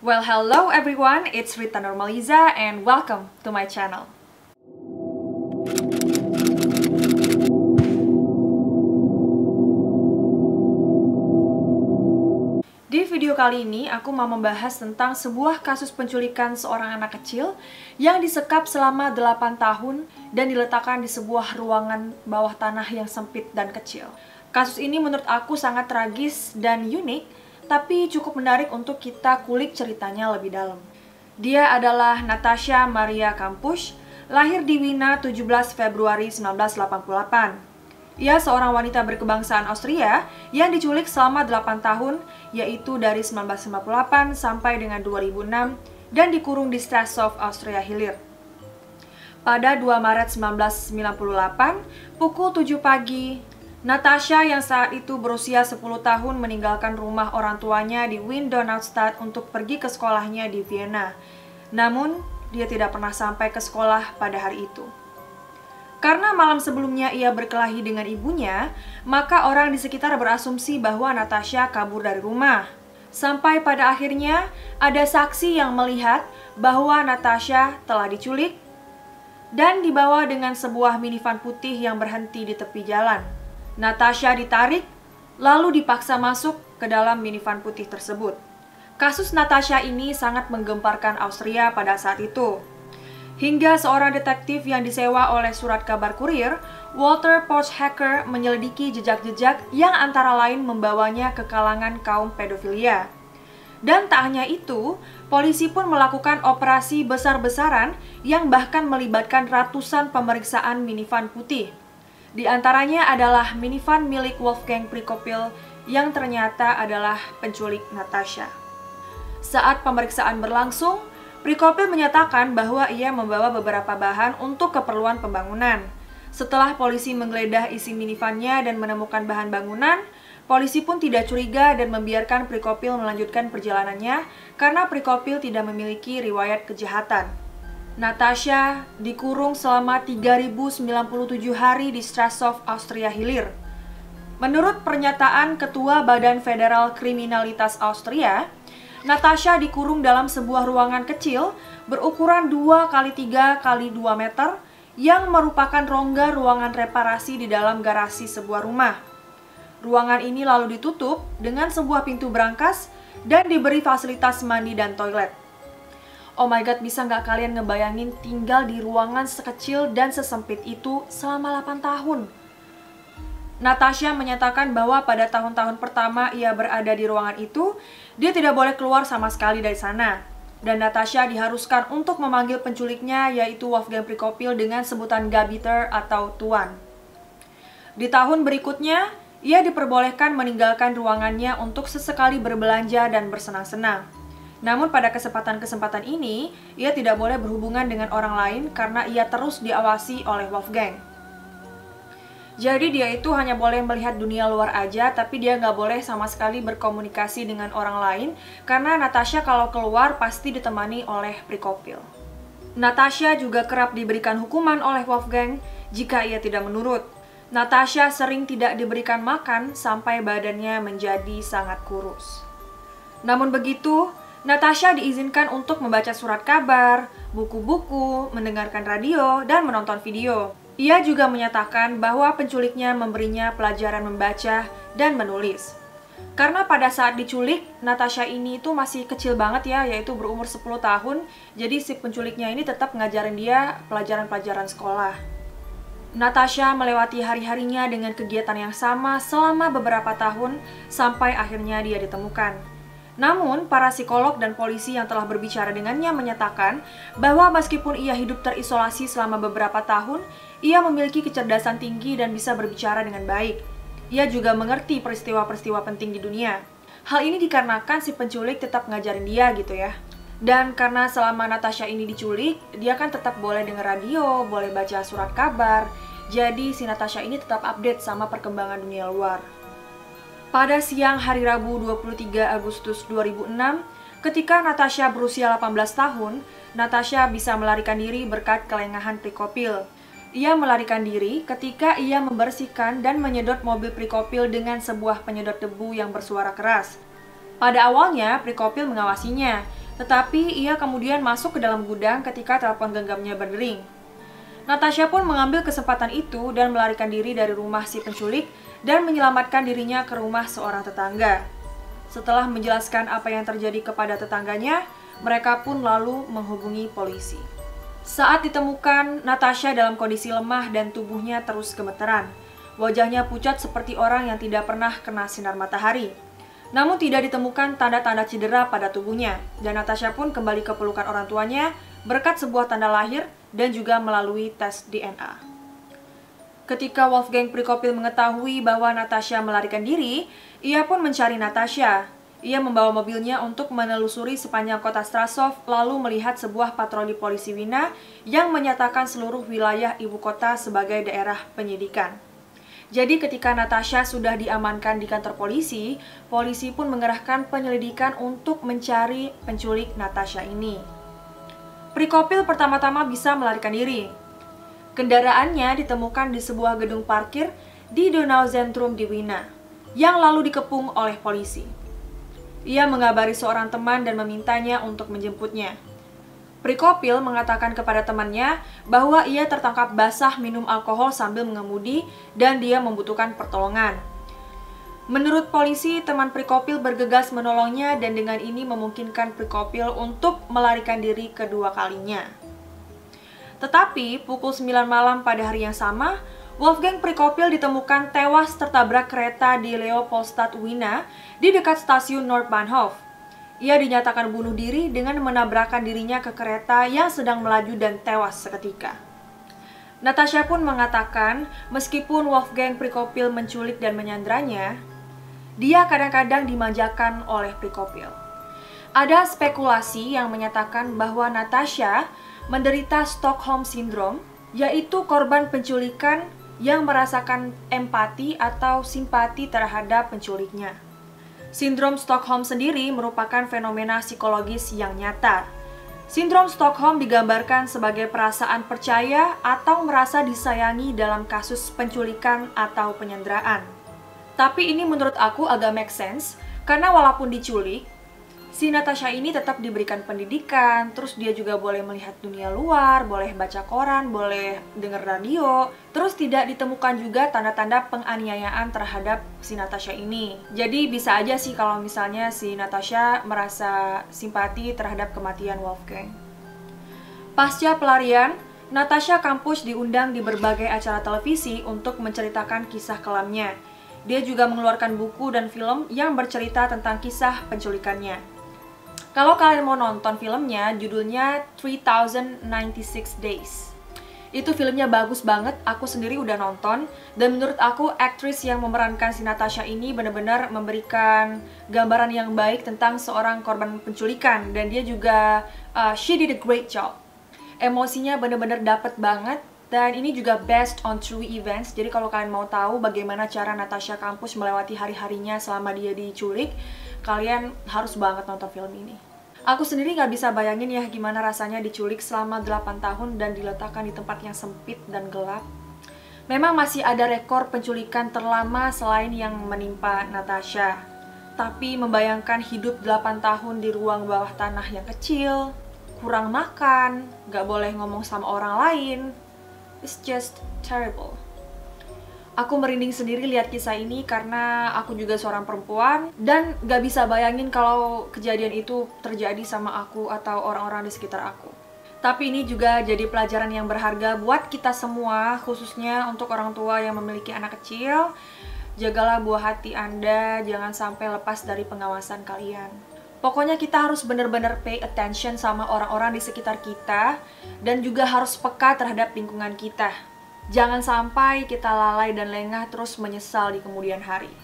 Well, hello everyone, it's Rita Normaliza and welcome to my channel. Di video kali ini, aku mau membahas tentang sebuah kasus penculikan seorang anak kecil yang disekap selama 8 tahun dan diletakkan di sebuah ruangan bawah tanah yang sempit dan kecil. Kasus ini menurut aku sangat tragis dan unik, tapi cukup menarik untuk kita kulik ceritanya lebih dalam. Dia adalah Natasha Maria Kampusch, lahir di Wina 17 Februari 1988. Ia seorang wanita berkebangsaan Austria yang diculik selama 8 tahun, yaitu dari 1958 sampai dengan 2006 dan dikurung di Strasov, Austria Hilir. Pada 2 Maret 1998, pukul 7 pagi, Natasha yang saat itu berusia 10 tahun meninggalkan rumah orang tuanya di Wien-Donaustadt untuk pergi ke sekolahnya di Vienna. Namun, dia tidak pernah sampai ke sekolah pada hari itu. Karena malam sebelumnya ia berkelahi dengan ibunya, maka orang di sekitar berasumsi bahwa Natasha kabur dari rumah. Sampai pada akhirnya ada saksi yang melihat bahwa Natasha telah diculik dan dibawa dengan sebuah minifan putih yang berhenti di tepi jalan. Natasha ditarik lalu dipaksa masuk ke dalam minifan putih tersebut. Kasus Natasha ini sangat menggemparkan Austria pada saat itu. Hingga seorang detektif yang disewa oleh surat kabar kurir, Walter Hacker menyelidiki jejak-jejak yang antara lain membawanya ke kalangan kaum pedofilia. Dan tak hanya itu, polisi pun melakukan operasi besar-besaran yang bahkan melibatkan ratusan pemeriksaan minifan putih. Di antaranya adalah minifan milik Wolfgang Prikopil yang ternyata adalah penculik Natasha. Saat pemeriksaan berlangsung, Prikopil menyatakan bahwa ia membawa beberapa bahan untuk keperluan pembangunan. Setelah polisi menggeledah isi minivannya dan menemukan bahan bangunan, polisi pun tidak curiga dan membiarkan Prikopil melanjutkan perjalanannya karena Prikopil tidak memiliki riwayat kejahatan. Natasha dikurung selama 3097 hari di Strasov, Austria Hilir. Menurut pernyataan Ketua Badan Federal Kriminalitas Austria, Natasha dikurung dalam sebuah ruangan kecil berukuran 2 x 3 x 2 meter yang merupakan rongga ruangan reparasi di dalam garasi sebuah rumah. Ruangan ini lalu ditutup dengan sebuah pintu berangkas dan diberi fasilitas mandi dan toilet. Oh my god, bisa nggak kalian ngebayangin tinggal di ruangan sekecil dan sesempit itu selama 8 tahun? Natasha menyatakan bahwa pada tahun-tahun pertama ia berada di ruangan itu, dia tidak boleh keluar sama sekali dari sana. Dan Natasha diharuskan untuk memanggil penculiknya yaitu Wolfgang Prikopil dengan sebutan Gabiter atau Tuan. Di tahun berikutnya, ia diperbolehkan meninggalkan ruangannya untuk sesekali berbelanja dan bersenang-senang. Namun pada kesempatan-kesempatan ini, ia tidak boleh berhubungan dengan orang lain karena ia terus diawasi oleh Wolfgang. Jadi dia itu hanya boleh melihat dunia luar aja, tapi dia nggak boleh sama sekali berkomunikasi dengan orang lain, karena Natasha kalau keluar pasti ditemani oleh Prikopil. Natasha juga kerap diberikan hukuman oleh Wolfgang jika ia tidak menurut. Natasha sering tidak diberikan makan sampai badannya menjadi sangat kurus. Namun begitu, Natasha diizinkan untuk membaca surat kabar, buku-buku, mendengarkan radio, dan menonton video. Ia juga menyatakan bahwa penculiknya memberinya pelajaran membaca dan menulis. Karena pada saat diculik, Natasha ini itu masih kecil banget ya, yaitu berumur 10 tahun. Jadi si penculiknya ini tetap ngajarin dia pelajaran-pelajaran sekolah. Natasha melewati hari-harinya dengan kegiatan yang sama selama beberapa tahun sampai akhirnya dia ditemukan. Namun, para psikolog dan polisi yang telah berbicara dengannya menyatakan bahwa meskipun ia hidup terisolasi selama beberapa tahun, ia memiliki kecerdasan tinggi dan bisa berbicara dengan baik. Ia juga mengerti peristiwa-peristiwa penting di dunia. Hal ini dikarenakan si penculik tetap ngajarin dia gitu ya. Dan karena selama Natasha ini diculik, dia kan tetap boleh denger radio, boleh baca surat kabar. Jadi si Natasha ini tetap update sama perkembangan dunia luar. Pada siang hari Rabu 23 Agustus 2006, ketika Natasha berusia 18 tahun, Natasha bisa melarikan diri berkat kelengahan Prikopil. Ia melarikan diri ketika ia membersihkan dan menyedot mobil Prikopil dengan sebuah penyedot debu yang bersuara keras. Pada awalnya, Prikopil mengawasinya, Tetapi ia kemudian masuk ke dalam gudang ketika telepon genggamnya berdering. Natasha pun mengambil kesempatan itu dan melarikan diri dari rumah si penculik dan menyelamatkan dirinya ke rumah seorang tetangga. Setelah menjelaskan apa yang terjadi kepada tetangganya, mereka pun lalu menghubungi polisi. Saat ditemukan, Natasha dalam kondisi lemah dan tubuhnya terus gemeteran. Wajahnya pucat seperti orang yang tidak pernah kena sinar matahari. Namun tidak ditemukan tanda-tanda cedera pada tubuhnya, dan Natasha pun kembali ke pelukan orang tuanya berkat sebuah tanda lahir dan juga melalui tes DNA. Ketika Wolfgang Prikopil mengetahui bahwa Natasha melarikan diri, ia pun mencari Natasha. Ia membawa mobilnya untuk menelusuri sepanjang kota Strasov, lalu melihat sebuah patroli polisi Wina yang menyatakan seluruh wilayah ibu kota sebagai daerah penyidikan. Jadi ketika Natasha sudah diamankan di kantor polisi, polisi pun mengerahkan penyelidikan untuk mencari penculik Natasha ini. Prikopil pertama-tama bisa melarikan diri. Kendaraannya ditemukan di sebuah gedung parkir di Donau Zentrum di Wina, yang lalu dikepung oleh polisi. Ia mengabari seorang teman dan memintanya untuk menjemputnya. Prikopil mengatakan kepada temannya bahwa ia tertangkap basah minum alkohol sambil mengemudi dan dia membutuhkan pertolongan. Menurut polisi, teman Prikopil bergegas menolongnya dan dengan ini memungkinkan Prikopil untuk melarikan diri kedua kalinya. Tetapi, pukul 9 malam pada hari yang sama, Wolfgang Prikopil ditemukan tewas tertabrak kereta di Leopoldstadt Wina di dekat stasiun Nordbahnhof. Ia dinyatakan bunuh diri dengan menabrakkan dirinya ke kereta yang sedang melaju dan tewas seketika. Natasha pun mengatakan, meskipun Wolfgang Prikopil menculik dan menyandranya, dia kadang-kadang dimanjakan oleh Prikopil. Ada spekulasi yang menyatakan bahwa Natasha menderita Stockholm Syndrome, yaitu korban penculikan yang merasakan empati atau simpati terhadap penculiknya. Sindrom Stockholm sendiri merupakan fenomena psikologis yang nyata. Sindrom Stockholm digambarkan sebagai perasaan percaya atau merasa disayangi dalam kasus penculikan atau penyanderaan. Tapi ini menurut aku agak make sense, karena walaupun diculik, si Natasha ini tetap diberikan pendidikan, terus dia juga boleh melihat dunia luar, boleh baca koran, boleh dengar radio, terus tidak ditemukan juga tanda-tanda penganiayaan terhadap si Natasha ini. Jadi bisa aja sih kalau misalnya si Natasha merasa simpati terhadap kematian Wolfgang. Pasca pelarian, Natasha Kampus diundang di berbagai acara televisi untuk menceritakan kisah kelamnya. Dia juga mengeluarkan buku dan film yang bercerita tentang kisah penculikannya. Kalau kalian mau nonton filmnya, judulnya 3096 Days. Itu filmnya bagus banget, aku sendiri udah nonton dan menurut aku aktris yang memerankan si Natasha ini benar-benar memberikan gambaran yang baik tentang seorang korban penculikan dan dia juga uh, she did a great job. Emosinya benar-benar dapet banget dan ini juga based on true events. Jadi kalau kalian mau tahu bagaimana cara Natasha Kampus melewati hari-harinya selama dia diculik, kalian harus banget nonton film ini. Aku sendiri nggak bisa bayangin ya gimana rasanya diculik selama 8 tahun dan diletakkan di tempat yang sempit dan gelap. Memang masih ada rekor penculikan terlama selain yang menimpa Natasha. Tapi membayangkan hidup 8 tahun di ruang bawah tanah yang kecil, kurang makan, nggak boleh ngomong sama orang lain, it's just terrible. Aku merinding sendiri lihat kisah ini karena aku juga seorang perempuan dan gak bisa bayangin kalau kejadian itu terjadi sama aku atau orang-orang di sekitar aku. Tapi ini juga jadi pelajaran yang berharga buat kita semua, khususnya untuk orang tua yang memiliki anak kecil. Jagalah buah hati Anda, jangan sampai lepas dari pengawasan kalian. Pokoknya kita harus benar-benar pay attention sama orang-orang di sekitar kita dan juga harus peka terhadap lingkungan kita. Jangan sampai kita lalai dan lengah terus menyesal di kemudian hari.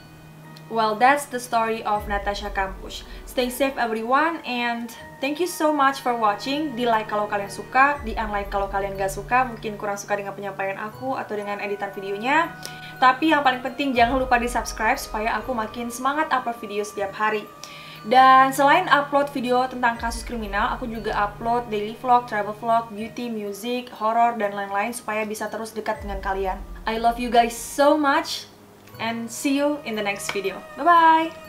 Well, that's the story of Natasha Kampush. Stay safe everyone and thank you so much for watching. Di like kalau kalian suka, di unlike kalau kalian gak suka, mungkin kurang suka dengan penyampaian aku atau dengan editan videonya. Tapi yang paling penting jangan lupa di subscribe supaya aku makin semangat upload video setiap hari. Dan selain upload video tentang kasus kriminal, aku juga upload daily vlog, travel vlog, beauty, music, horror, dan lain-lain supaya bisa terus dekat dengan kalian. I love you guys so much and see you in the next video. Bye-bye!